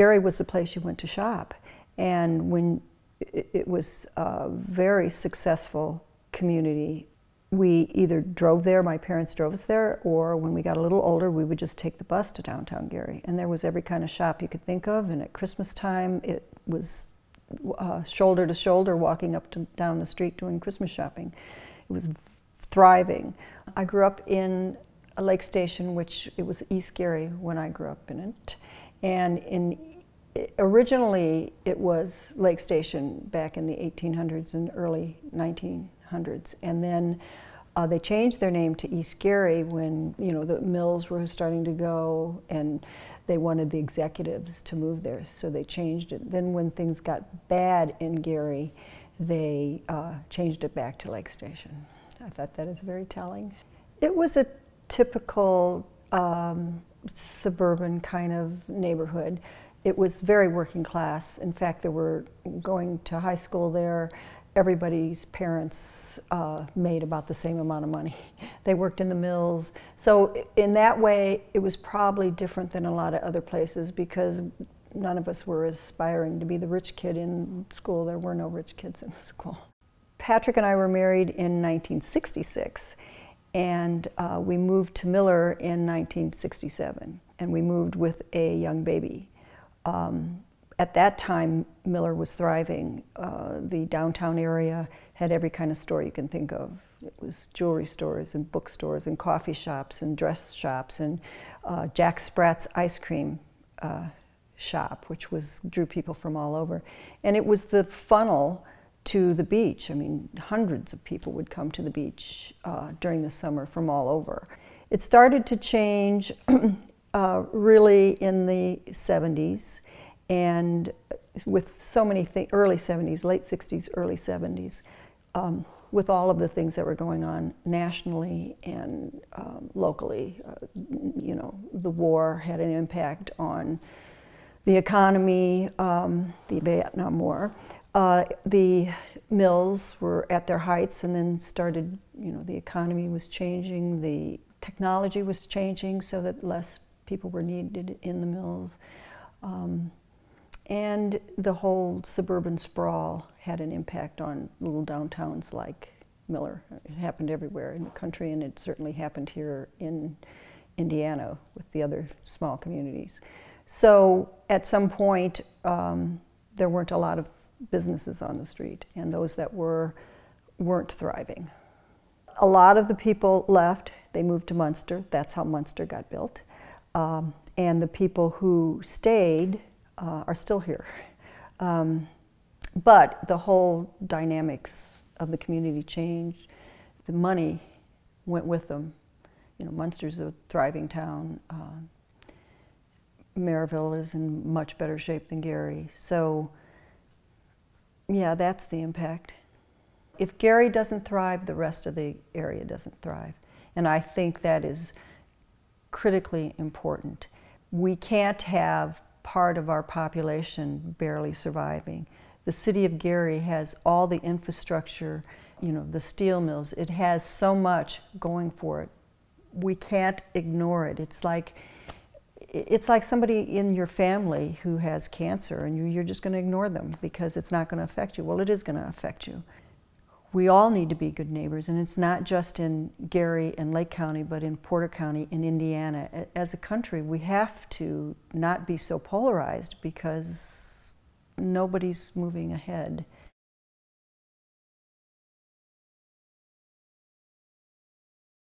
Gary was the place you went to shop. And when it was a very successful community, we either drove there, my parents drove us there, or when we got a little older, we would just take the bus to downtown Gary. And there was every kind of shop you could think of. And at Christmas time, it was uh, shoulder to shoulder walking up to down the street doing Christmas shopping. It was thriving. I grew up in a lake station, which it was East Gary when I grew up in it. And in originally it was Lake Station back in the 1800s and early 1900s. And then uh, they changed their name to East Gary when you know the mills were starting to go and they wanted the executives to move there, so they changed it. Then when things got bad in Gary, they uh, changed it back to Lake Station. I thought that is very telling. It was a typical um, suburban kind of neighborhood. It was very working class. In fact, there were going to high school there everybody's parents uh, made about the same amount of money. They worked in the mills. So in that way, it was probably different than a lot of other places because none of us were aspiring to be the rich kid in school. There were no rich kids in the school. Patrick and I were married in 1966 and uh, we moved to Miller in 1967 and we moved with a young baby. Um, at that time, Miller was thriving. Uh, the downtown area had every kind of store you can think of. It was jewelry stores and bookstores and coffee shops and dress shops and uh, Jack Sprat's ice cream uh, shop, which was drew people from all over. And it was the funnel to the beach. I mean, hundreds of people would come to the beach uh, during the summer from all over. It started to change uh, really in the 70s and with so many things, early 70s, late 60s, early 70s, um, with all of the things that were going on nationally and um, locally, uh, you know, the war had an impact on the economy, um, the Vietnam War. Uh, the mills were at their heights and then started, you know, the economy was changing, the technology was changing so that less people were needed in the mills. Um, and the whole suburban sprawl had an impact on little downtowns like Miller. It happened everywhere in the country, and it certainly happened here in Indiana with the other small communities. So at some point, um, there weren't a lot of businesses on the street, and those that were weren't thriving. A lot of the people left. They moved to Munster. That's how Munster got built. Um, and the people who stayed uh, are still here. Um, but the whole dynamics of the community changed. The money went with them. You know, Munster's a thriving town. Uh, Merrillville is in much better shape than Gary. So, yeah, that's the impact. If Gary doesn't thrive, the rest of the area doesn't thrive. And I think that is critically important. We can't have part of our population barely surviving. The city of Gary has all the infrastructure, you know, the steel mills. It has so much going for it. We can't ignore it. It's like it's like somebody in your family who has cancer and you're just going to ignore them because it's not going to affect you. Well, it is going to affect you we all need to be good neighbors, and it's not just in Gary and Lake County, but in Porter County, in Indiana. As a country, we have to not be so polarized because nobody's moving ahead.